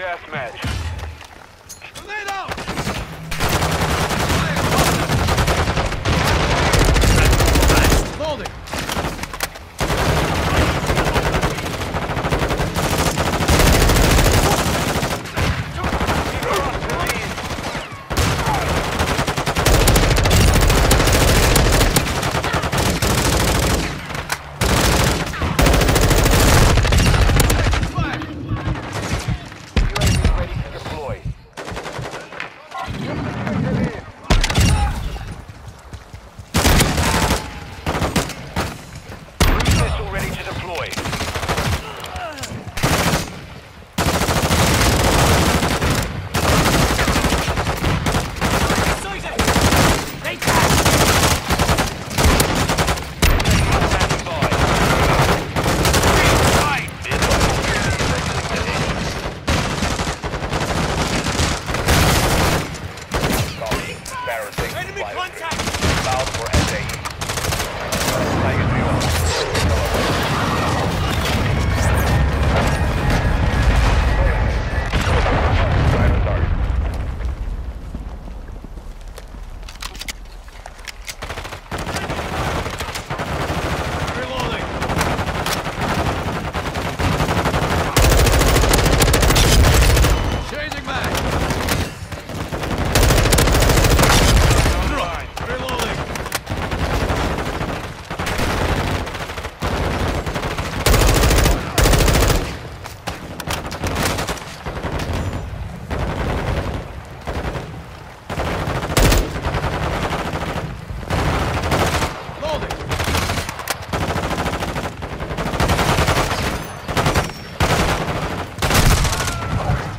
deathmatch.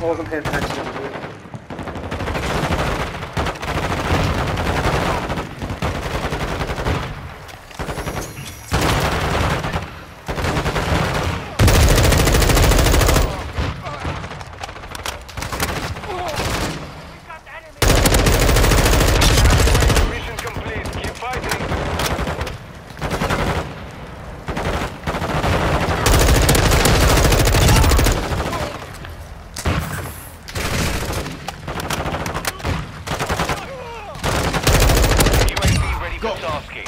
I wasn't paying attention. Got asking.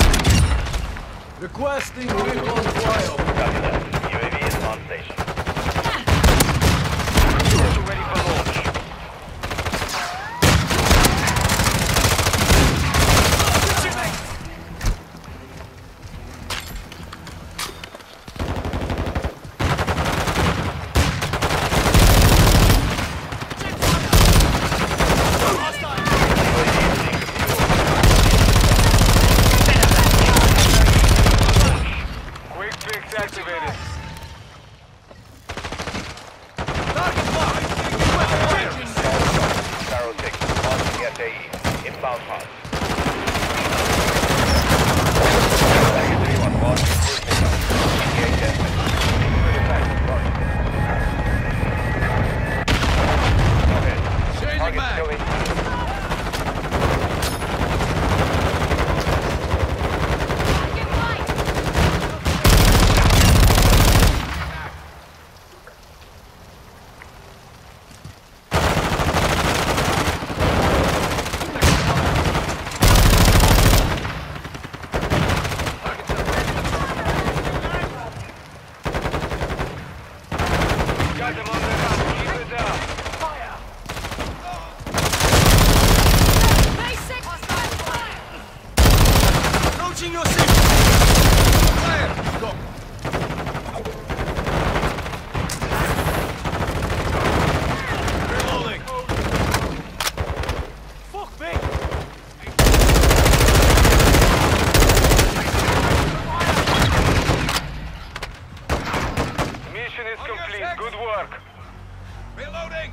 Requesting recon fire. Copy that. UAV is on station. Mission is complete. Good work. Reloading!